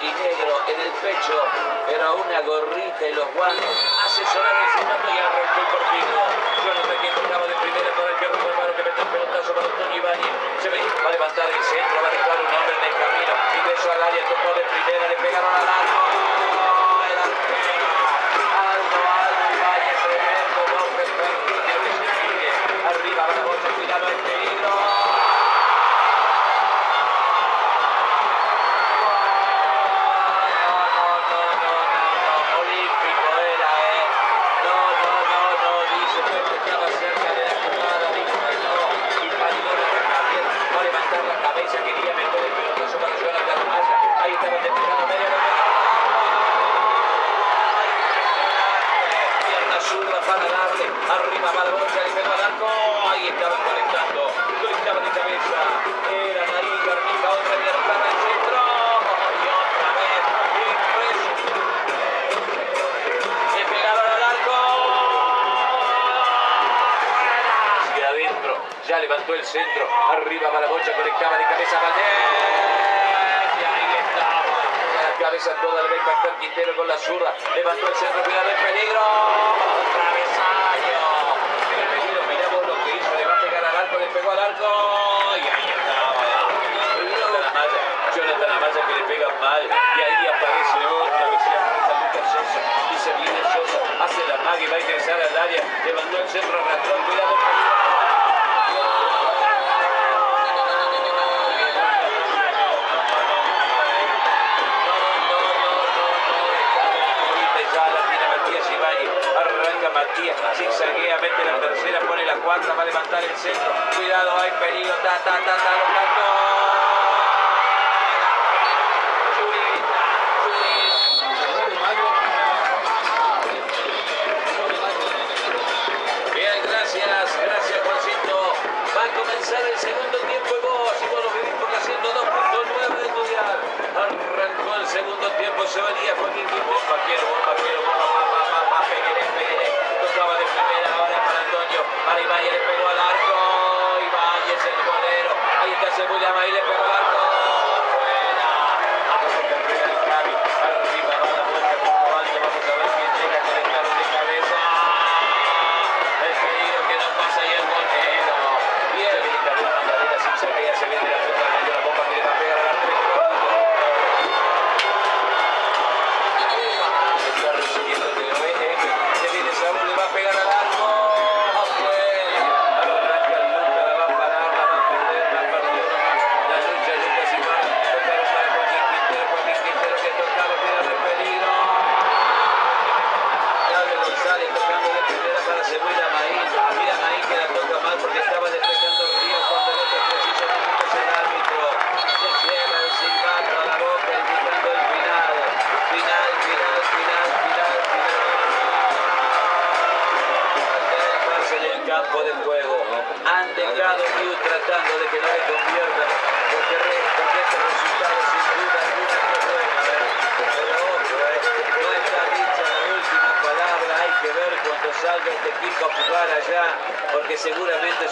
y negro en el pecho, pero una gorrita y los guantes. Hace sonar el silbato y arrancó el cortino. Jonathan que tocaba de para darle, arriba va la bolsa, le pegó al arco. Ahí estaba conectando, conectaba de cabeza. Era Narí Garnica, otra libertad al centro. Y otra vez. Le pegaron al arco. Hacia adentro. Ya levantó el centro. Arriba va la bocha, conectaba de cabeza Valdés. Y ahí estaba. La cabeza toda con la zurda. Levantó el centro, cuidado el peligro. Travesaño. Mirá vos lo que hizo. Le va a pegar al arco, le pegó al arco. Y ahí estaba. Jonathan Amaya, Jonathan Amaya que le pega mal. Y ahí aparece otra vez y se viene Sosa. Hace la magia va a ingresar al área. Levantó el centro, arrastró. Zigzaguea, mete la tercera, pone la cuarta, va a levantar el centro. Cuidado, hay peligro. Ta, ta, ta, ta, lo cantó. Bien, gracias, gracias Juancito. Va a comenzar el segundo tiempo y vos, y vos lo vivís por la 102.9 del Mundial. Arrancó el segundo tiempo, se venía Joaquín quiero, bomba, quiero, bomba, pa, pa, pa, pa, pegueré, pegueré. Tocaba de primera, ahora para Antonio. Para Ibáñez le pegó al arco. Ibáñez, el golero. Cebolla, ahí le pegó. Han dejado tratando de que no le conviertan. Porque, re- porque este resultado sin duda alguna que. Pero ojo, ¿eh? no está dicha la última palabra. Hay que ver cuando salga este equipo a jugar allá. Porque seguramente